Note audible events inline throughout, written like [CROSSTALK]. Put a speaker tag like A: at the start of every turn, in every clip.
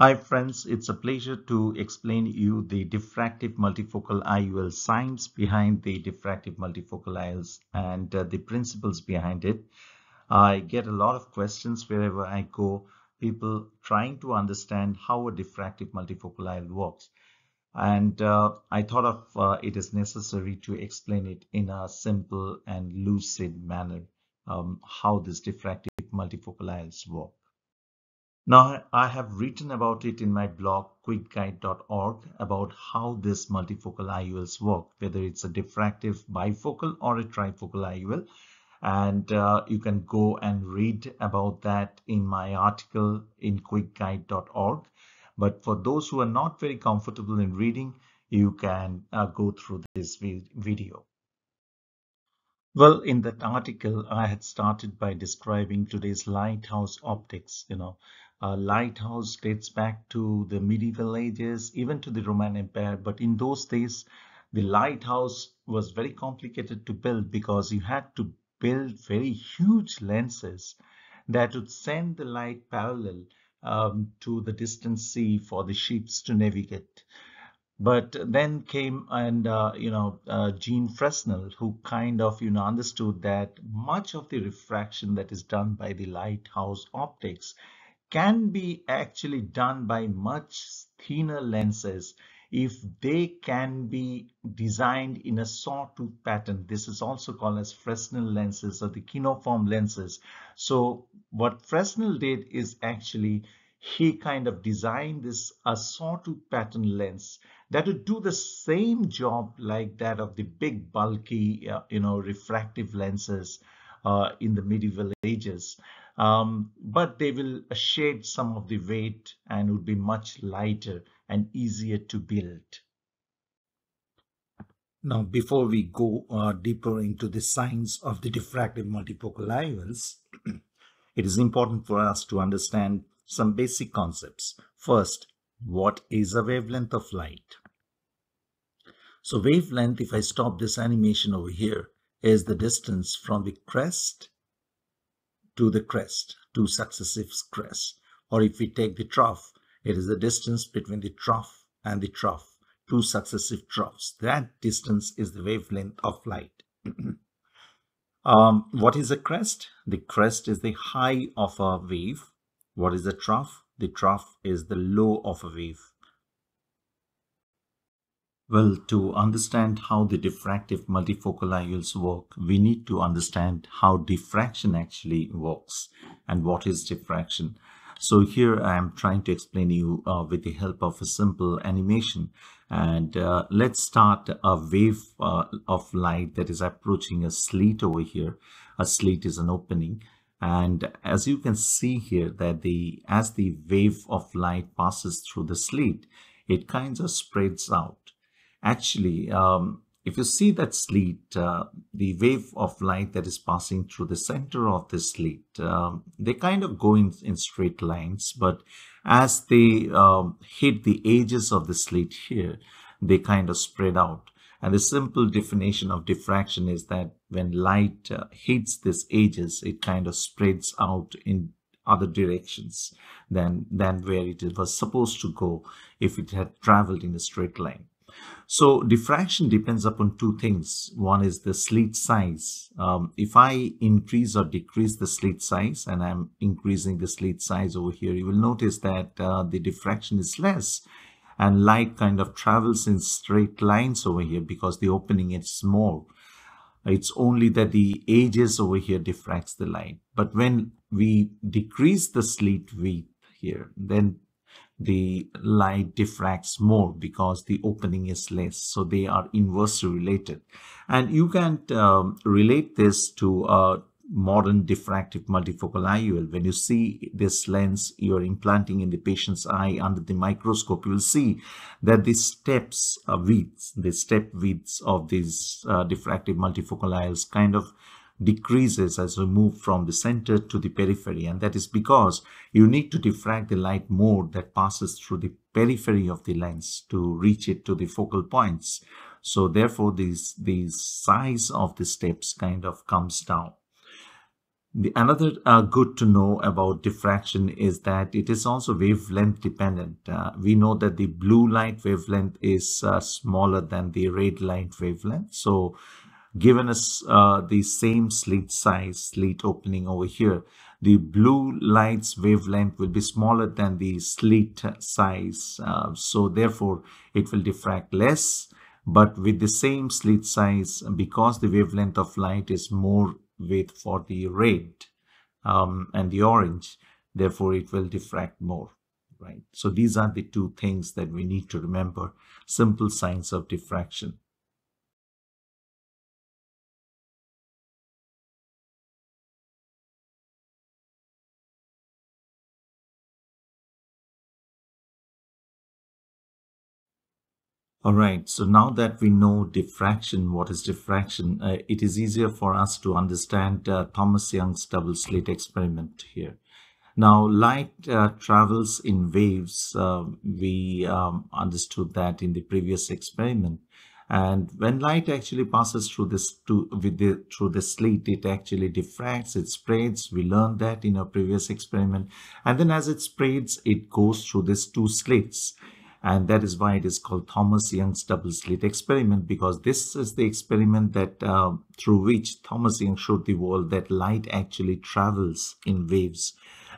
A: Hi friends, it's a pleasure to explain you the diffractive multifocal IOL science behind the diffractive multifocal IOLs and uh, the principles behind it. I get a lot of questions wherever I go, people trying to understand how a diffractive multifocal IOL works. And uh, I thought of uh, it is necessary to explain it in a simple and lucid manner, um, how this diffractive multifocal IOLs work. Now, I have written about it in my blog quickguide.org about how this multifocal IOLs work, whether it's a diffractive bifocal or a trifocal IOL. And uh, you can go and read about that in my article in quickguide.org. But for those who are not very comfortable in reading, you can uh, go through this video. Well, in that article, I had started by describing today's lighthouse optics, you know, a lighthouse dates back to the medieval ages, even to the Roman Empire. But in those days, the lighthouse was very complicated to build because you had to build very huge lenses that would send the light parallel um, to the distant sea for the ships to navigate. But then came and, uh, you know, uh, Jean Fresnel, who kind of, you know, understood that much of the refraction that is done by the lighthouse optics can be actually done by much thinner lenses if they can be designed in a sawtooth pattern. This is also called as Fresnel lenses or the kinoform lenses. So what Fresnel did is actually he kind of designed this a sawtooth pattern lens that would do the same job like that of the big bulky uh, you know refractive lenses uh, in the medieval ages um, but they will shed some of the weight and would be much lighter and easier to build. Now, before we go uh, deeper into the science of the diffractive multifocal IOLs, [CLEARS THROAT] it is important for us to understand some basic concepts. First, what is a wavelength of light? So wavelength, if I stop this animation over here, is the distance from the crest to the crest, two successive crests. Or if we take the trough, it is the distance between the trough and the trough, two successive troughs. That distance is the wavelength of light. [CLEARS THROAT] um, what is a crest? The crest is the high of a wave. What is a trough? The trough is the low of a wave. Well, to understand how the diffractive multifocal IOLs work, we need to understand how diffraction actually works and what is diffraction. So here I am trying to explain you uh, with the help of a simple animation. And uh, let's start a wave uh, of light that is approaching a slit over here. A slit is an opening. And as you can see here that the as the wave of light passes through the slit, it kind of spreads out Actually, um, if you see that slit, uh, the wave of light that is passing through the center of the slit, um, they kind of go in, in straight lines, but as they um, hit the edges of the slit here, they kind of spread out. And the simple definition of diffraction is that when light uh, hits these edges, it kind of spreads out in other directions than, than where it was supposed to go if it had traveled in a straight line. So diffraction depends upon two things. One is the slit size. Um, if I increase or decrease the slit size and I'm increasing the slit size over here, you will notice that uh, the diffraction is less and light kind of travels in straight lines over here because the opening is small. It's only that the edges over here diffracts the light. But when we decrease the slit width here, then the light diffracts more because the opening is less. So they are inversely related. And you can um, relate this to a modern diffractive multifocal IOL. When you see this lens you're implanting in the patient's eye under the microscope, you will see that the steps widths, the step widths of these uh, diffractive multifocal IOLs kind of decreases as we move from the center to the periphery. And that is because you need to diffract the light more that passes through the periphery of the lens to reach it to the focal points. So therefore these the size of the steps kind of comes down The another uh, good to know about diffraction is that it is also wavelength dependent. Uh, we know that the blue light wavelength is uh, smaller than the red light wavelength. So given us uh, the same slit size, slit opening over here, the blue light's wavelength will be smaller than the slit size. Uh, so therefore, it will diffract less. But with the same slit size, because the wavelength of light is more with for the red um, and the orange. Therefore it will diffract more right? So these are the two things that we need to remember. Simple signs of diffraction All right, so now that we know diffraction, what is diffraction, uh, it is easier for us to understand uh, Thomas Young's double slit experiment here. Now, light uh, travels in waves. Uh, we um, understood that in the previous experiment. And when light actually passes through this to, with the, through the slit, it actually diffracts, it spreads. We learned that in our previous experiment. And then as it spreads, it goes through these two slits and that is why it is called Thomas Young's double slit experiment because this is the experiment that uh, through which Thomas Young showed the world that light actually travels in waves.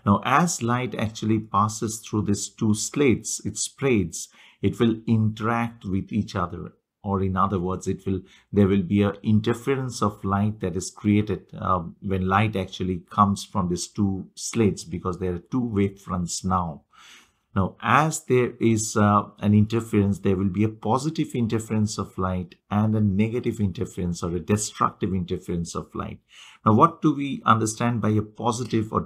A: Now as light actually passes through these two slits, it spreads, it will interact with each other or in other words it will there will be an interference of light that is created uh, when light actually comes from these two slits because there are two wave fronts now now, as there is uh, an interference, there will be a positive interference of light and a negative interference or a destructive interference of light. Now, what do we understand by a positive or,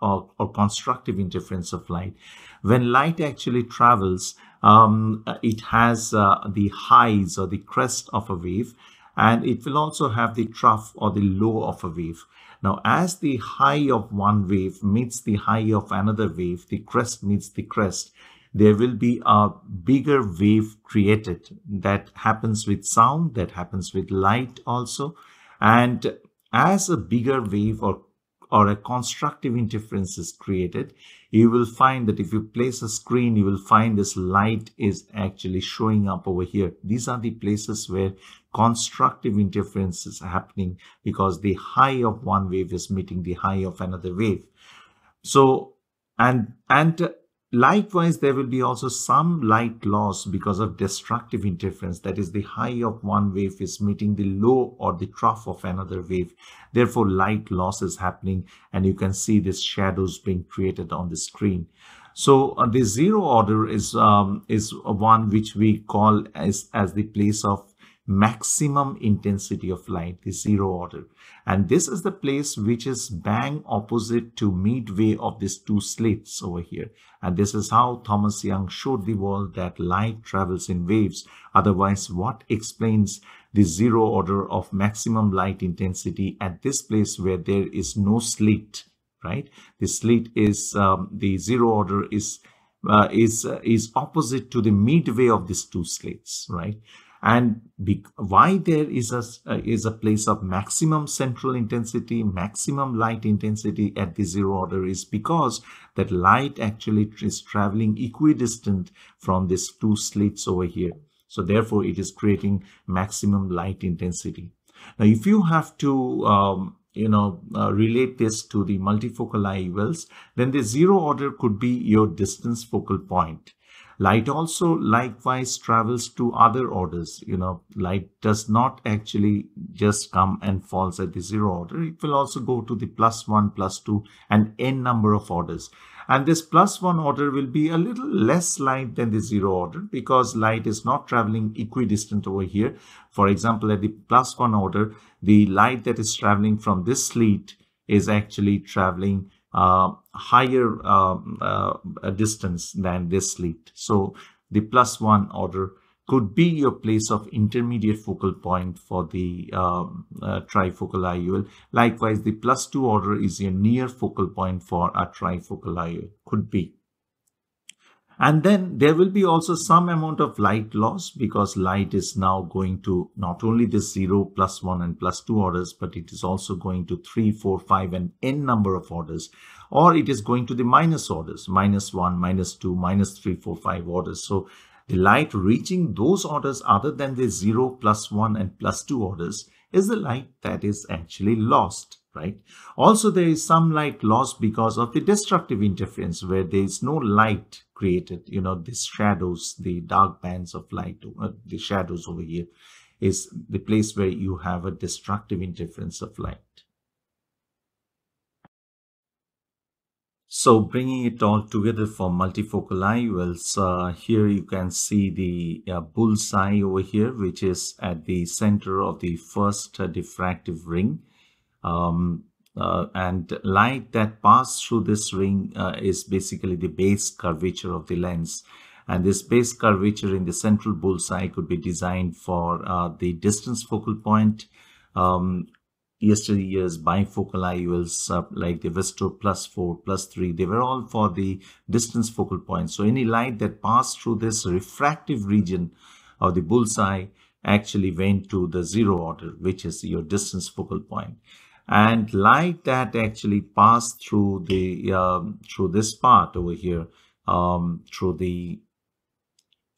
A: or, or, constructive interference of light? When light actually travels, um, it has uh, the highs or the crest of a wave, and it will also have the trough or the low of a wave. Now, as the high of one wave meets the high of another wave, the crest meets the crest, there will be a bigger wave created that happens with sound, that happens with light also. And as a bigger wave or or a constructive interference is created, you will find that if you place a screen, you will find this light is actually showing up over here. These are the places where constructive interference is happening because the high of one wave is meeting the high of another wave. So, and, and Likewise, there will be also some light loss because of destructive interference. That is, the high of one wave is meeting the low or the trough of another wave. Therefore, light loss is happening and you can see these shadows being created on the screen. So uh, the zero order is um, is one which we call as, as the place of maximum intensity of light, the zero order. And this is the place which is bang opposite to midway of these two slits over here. And this is how Thomas Young showed the world that light travels in waves. Otherwise, what explains the zero order of maximum light intensity at this place where there is no slit, right? The slit is, um, the zero order is uh, is uh, is opposite to the midway of these two slits, right? And be, why there is a uh, is a place of maximum central intensity maximum light intensity at the zero order is because that light actually is traveling equidistant from these two slits over here. So therefore it is creating maximum light intensity. Now if you have to um, you know uh, relate this to the multifocal IOLs then the zero order could be your distance focal point Light also likewise travels to other orders. You know, light does not actually just come and falls at the zero order. It will also go to the plus one, plus two, and n number of orders. And this plus one order will be a little less light than the zero order because light is not traveling equidistant over here. For example, at the plus one order, the light that is traveling from this slit is actually traveling higher um, uh, distance than this slit. So the plus one order could be your place of intermediate focal point for the um, uh, trifocal IOL. Likewise, the plus two order is your near focal point for a trifocal IOL. Could be. And then there will be also some amount of light loss because light is now going to not only the 0, plus 1 and plus 2 orders, but it is also going to 3, 4, 5 and n number of orders. Or it is going to the minus orders, minus 1, minus 2, minus 3, 4, 5 orders. So the light reaching those orders other than the 0, plus 1 and plus 2 orders is the light that is actually lost right? Also, there is some light loss because of the destructive interference where there is no light created. You know, these shadows, the dark bands of light, uh, the shadows over here is the place where you have a destructive interference of light. So bringing it all together for multifocal IOLs, uh, here you can see the uh, bullseye over here, which is at the center of the first uh, diffractive ring um, uh, and light that pass through this ring uh, is basically the base curvature of the lens. And this base curvature in the central bullseye could be designed for uh, the distance focal point. Um, yesteryear's bifocal IOLs uh, like the Visto plus 4 plus 3 they were all for the distance focal point. So any light that passed through this refractive region of the bullseye actually went to the zero order which is your distance focal point and light that actually passed through the um, through this part over here um, through the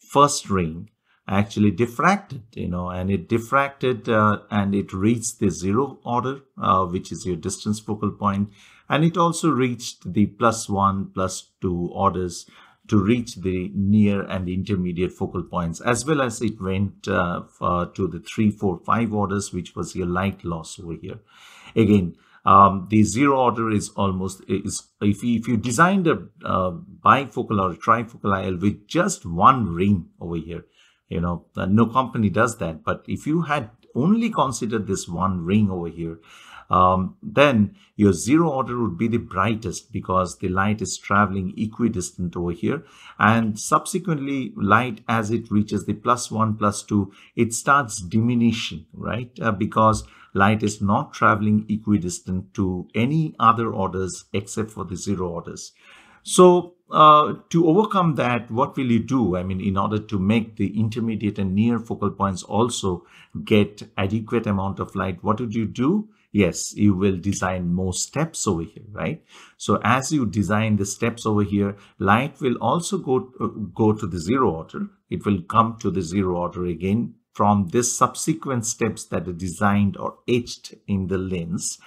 A: first ring actually diffracted you know and it diffracted uh, and it reached the zero order uh, which is your distance focal point. And it also reached the plus one plus two orders to reach the near and intermediate focal points as well as it went uh, uh to the three four five orders which was your light loss over here Again, um, the zero order is almost is if you, if you designed a uh, bifocal or a trifocal IOL with just one ring over here, you know, uh, no company does that. But if you had only considered this one ring over here, um, then your zero order would be the brightest because the light is traveling equidistant over here and subsequently light as it reaches the plus one plus two it starts diminishing right uh, because light is not traveling equidistant to any other orders except for the zero orders. So uh, to overcome that, what will you do? I mean, in order to make the intermediate and near focal points also get adequate amount of light, what would you do? Yes, you will design more steps over here, right? So as you design the steps over here, light will also go, uh, go to the zero order. It will come to the zero order again from this subsequent steps that are designed or etched in the lens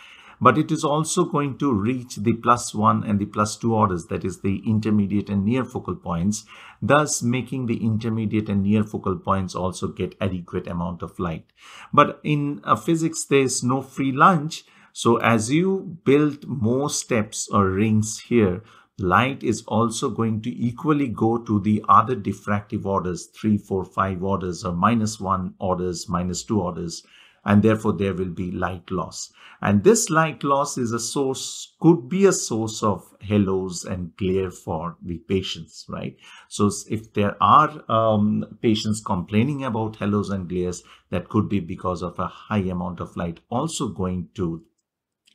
A: but it is also going to reach the plus one and the plus two orders that is the intermediate and near focal points thus making the intermediate and near focal points also get adequate amount of light. But in uh, physics there's no free lunch so as you build more steps or rings here light is also going to equally go to the other diffractive orders, 3, 4, 5 orders or minus 1 orders, minus 2 orders, and therefore there will be light loss. And this light loss is a source, could be a source of halos and glare for the patients, right? So if there are um, patients complaining about halos and glares, that could be because of a high amount of light also going to,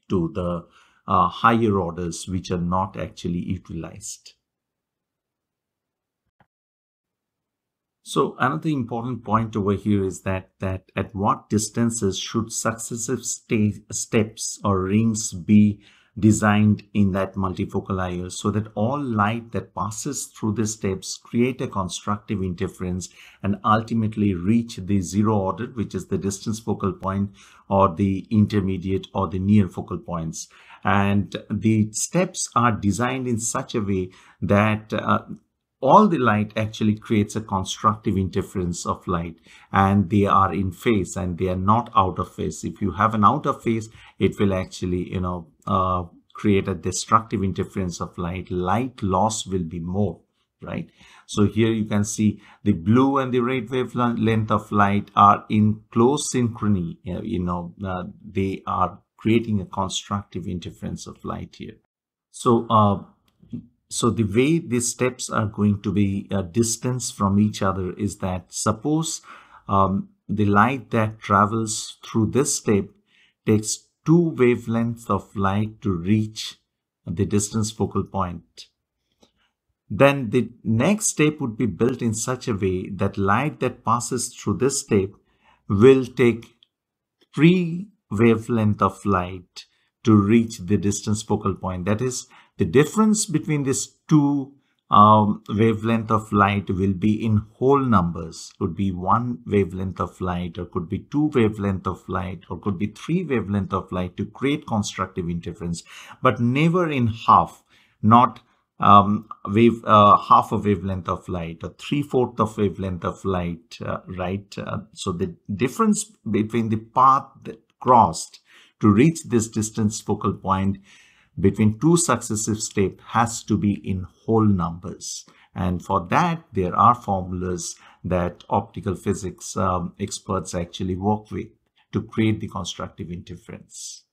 A: to the uh, higher orders which are not actually utilized. So another important point over here is that, that at what distances should successive steps or rings be designed in that multifocal IOL so that all light that passes through the steps create a constructive interference and ultimately reach the zero order which is the distance focal point or the intermediate or the near focal points. And the steps are designed in such a way that uh, all the light actually creates a constructive interference of light and they are in phase and they are not out of phase. If you have an out of phase it will actually you know uh, create a destructive interference of light. Light loss will be more right? So here you can see the blue and the red wavelength length of light are in close synchrony you know uh, they are creating a constructive interference of light here. So, uh, so the way these steps are going to be a uh, distance from each other is that suppose um, the light that travels through this step takes two wavelengths of light to reach the distance focal point. then the next step would be built in such a way that light that passes through this step will take three wavelength of light to reach the distance focal point. That is, the difference between these two um, wavelength of light will be in whole numbers. Could be one wavelength of light, or could be two wavelength of light, or could be three wavelength of light to create constructive interference, but never in half, not um, wave uh, half a wavelength of light or three fourth of wavelength of light, uh, right? Uh, so the difference between the path that crossed to reach this distance focal point between two successive steps has to be in whole numbers. And for that, there are formulas that optical physics um, experts actually work with to create the constructive interference.